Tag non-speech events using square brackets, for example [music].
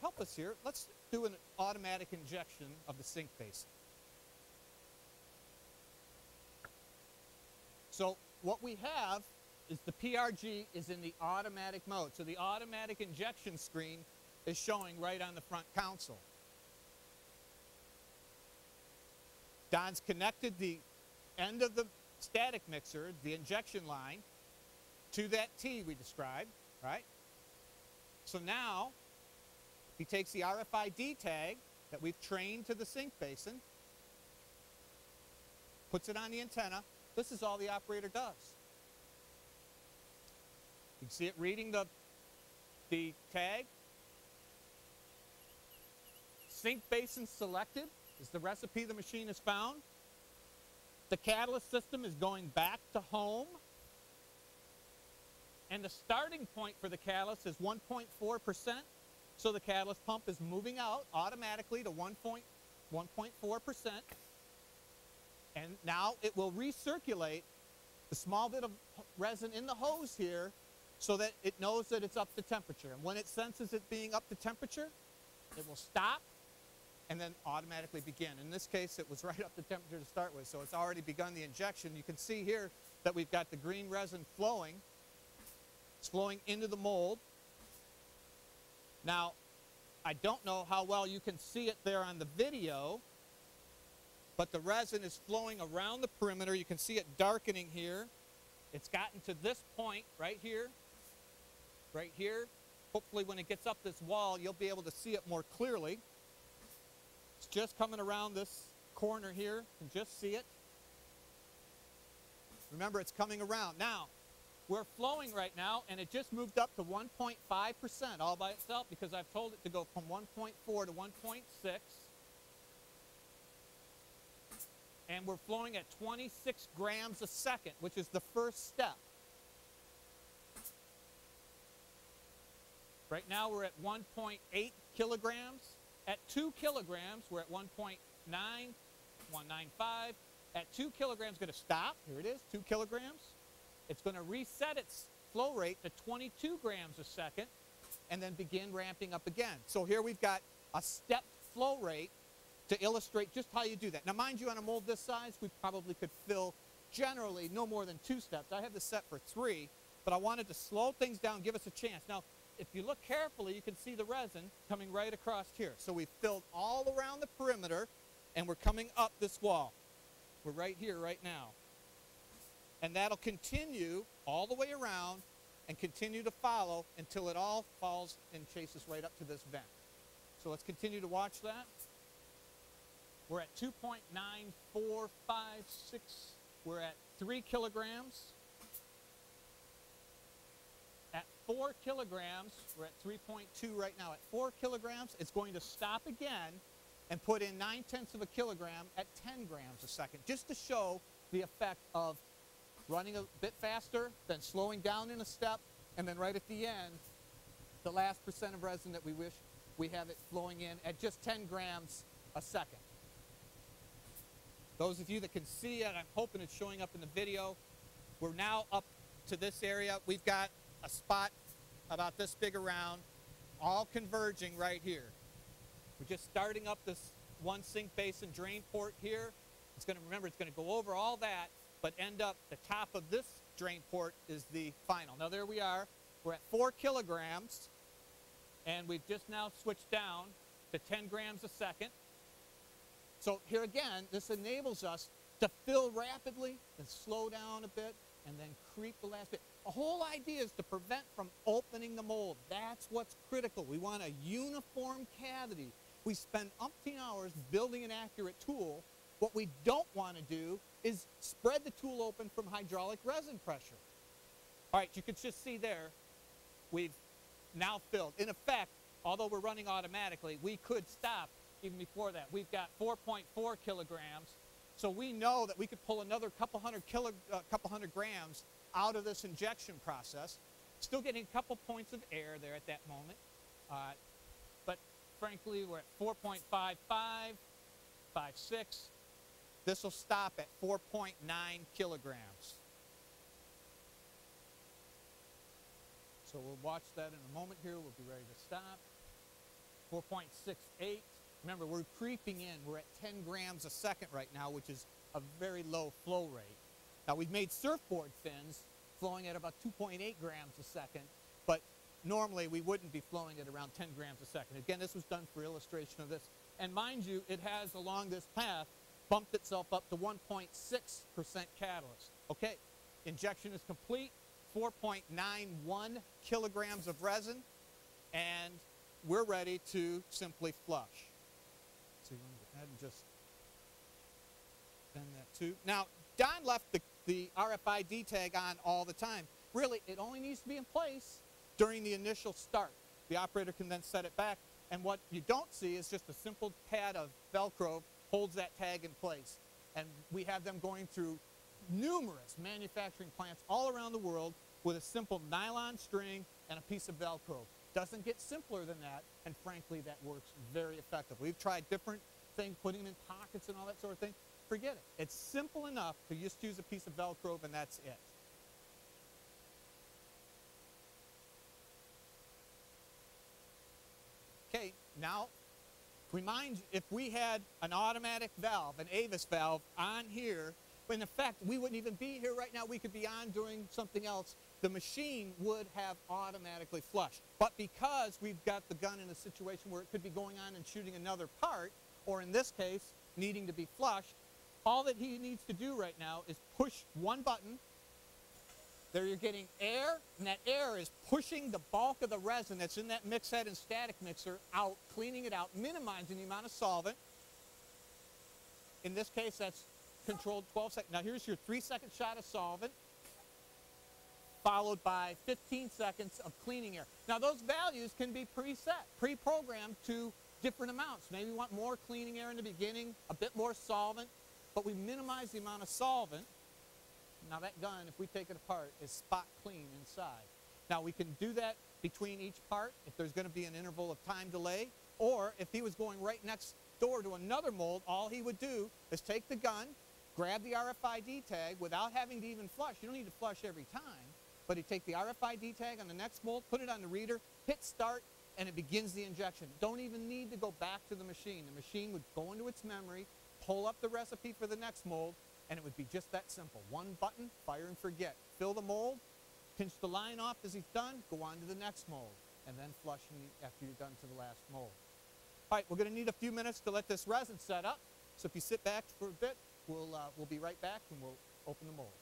help us here. Let's do an automatic injection of the sink basin. So what we have is the PRG is in the automatic mode. So the automatic injection screen is showing right on the front console. Don's connected the end of the static mixer, the injection line, to that T we described, right? So now he takes the RFID tag that we've trained to the sink basin, puts it on the antenna. This is all the operator does. You can see it reading the, the tag. Sink basin selected is the recipe the machine has found. The catalyst system is going back to home. And the starting point for the catalyst is 1.4%. So the catalyst pump is moving out automatically to 1.4%. And now it will recirculate the small bit of resin in the hose here so that it knows that it's up to temperature. And when it senses it being up to temperature, it will stop and then automatically begin. In this case, it was [laughs] right up to temperature to start with, so it's already begun the injection. You can see here that we've got the green resin flowing. It's flowing into the mold. Now, I don't know how well you can see it there on the video, but the resin is flowing around the perimeter. You can see it darkening here. It's gotten to this point right here, right here. Hopefully when it gets up this wall, you'll be able to see it more clearly. It's just coming around this corner here. You can just see it. Remember, it's coming around. Now, we're flowing right now, and it just moved up to 1.5% all by itself because I've told it to go from 1.4 to 1.6. And we're flowing at 26 grams a second, which is the first step. Right now we're at 1.8 kilograms. At 2 kilograms, we're at 1.9, 195. At 2 kilograms, going to stop. Here it is, 2 kilograms. It's going to reset its flow rate to 22 grams a second and then begin ramping up again. So here we've got a stepped flow rate to illustrate just how you do that. Now, mind you, on a mold this size, we probably could fill generally no more than two steps. I have this set for three, but I wanted to slow things down, give us a chance. Now, if you look carefully, you can see the resin coming right across here. So we've filled all around the perimeter, and we're coming up this wall. We're right here right now. And that'll continue all the way around and continue to follow until it all falls and chases right up to this vent. So let's continue to watch that. We're at 2.9456. We're at 3 kilograms. At 4 kilograms, we're at 3.2 right now. At 4 kilograms, it's going to stop again and put in 9 tenths of a kilogram at 10 grams a second, just to show the effect of running a bit faster, then slowing down in a step, and then right at the end, the last percent of resin that we wish we have it flowing in at just 10 grams a second. Those of you that can see it, I'm hoping it's showing up in the video. We're now up to this area. We've got a spot about this big around, all converging right here. We're just starting up this one sink basin drain port here. It's going to, remember, it's going to go over all that, but end up the top of this drain port is the final. Now there we are. We're at four kilograms, and we've just now switched down to 10 grams a second. So here again, this enables us to fill rapidly, then slow down a bit, and then creep the last bit. The whole idea is to prevent from opening the mold. That's what's critical. We want a uniform cavity. We spend umpteen hours building an accurate tool. What we don't want to do is spread the tool open from hydraulic resin pressure. All right, you can just see there, we've now filled. In effect, although we're running automatically, we could stop even before that. We've got 4.4 kilograms so we know that we could pull another couple hundred, kilo, uh, couple hundred grams out of this injection process. Still getting a couple points of air there at that moment. Uh, but frankly, we're at 4.55, 5.6. This will stop at 4.9 kilograms. So we'll watch that in a moment here. We'll be ready to stop. 4.68. Remember, we're creeping in. We're at 10 grams a second right now, which is a very low flow rate. Now, we've made surfboard fins flowing at about 2.8 grams a second, but normally we wouldn't be flowing at around 10 grams a second. Again, this was done for illustration of this. And mind you, it has along this path bumped itself up to 1.6% catalyst. Okay, injection is complete, 4.91 kilograms of resin, and we're ready to simply flush. So you want to go ahead and just bend that tube. Now, Don left the, the RFID tag on all the time. Really, it only needs to be in place during the initial start. The operator can then set it back, and what you don't see is just a simple pad of Velcro holds that tag in place. And we have them going through numerous manufacturing plants all around the world with a simple nylon string and a piece of Velcro. Doesn't get simpler than that, and frankly, that works very effectively. We've tried different things, putting them in pockets and all that sort of thing. Forget it. It's simple enough to just use a piece of Velcro, and that's it. Okay, now remind you, if we had an automatic valve, an Avis valve on here, in fact we wouldn't even be here right now, we could be on doing something else, the machine would have automatically flushed. But because we've got the gun in a situation where it could be going on and shooting another part, or in this case, needing to be flushed, all that he needs to do right now is push one button there you're getting air, and that air is pushing the bulk of the resin that's in that mix head and static mixer out, cleaning it out, minimizing the amount of solvent. In this case, that's controlled 12 seconds. Now here's your three second shot of solvent, followed by 15 seconds of cleaning air. Now those values can be preset, pre-programmed to different amounts. Maybe you want more cleaning air in the beginning, a bit more solvent, but we minimize the amount of solvent now that gun, if we take it apart, is spot clean inside. Now we can do that between each part if there's going to be an interval of time delay, or if he was going right next door to another mold, all he would do is take the gun, grab the RFID tag without having to even flush. You don't need to flush every time, but he'd take the RFID tag on the next mold, put it on the reader, hit start, and it begins the injection. Don't even need to go back to the machine. The machine would go into its memory, pull up the recipe for the next mold, and it would be just that simple. One button, fire and forget. Fill the mold, pinch the line off as he's done, go on to the next mold, and then flush after you're done to the last mold. All right, we're going to need a few minutes to let this resin set up. So if you sit back for a bit, we'll, uh, we'll be right back and we'll open the mold.